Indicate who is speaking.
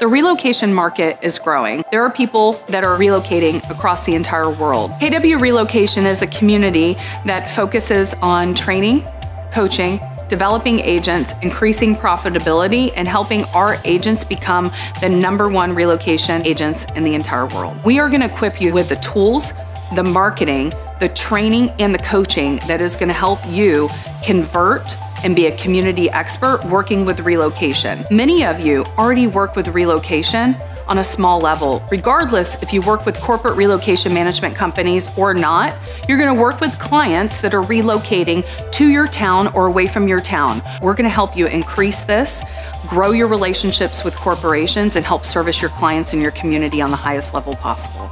Speaker 1: The relocation market is growing. There are people that are relocating across the entire world. KW Relocation is a community that focuses on training, coaching, developing agents, increasing profitability, and helping our agents become the number one relocation agents in the entire world. We are going to equip you with the tools, the marketing, the training, and the coaching that is going to help you convert and be a community expert working with relocation. Many of you already work with relocation on a small level. Regardless if you work with corporate relocation management companies or not, you're gonna work with clients that are relocating to your town or away from your town. We're gonna help you increase this, grow your relationships with corporations, and help service your clients in your community on the highest level possible.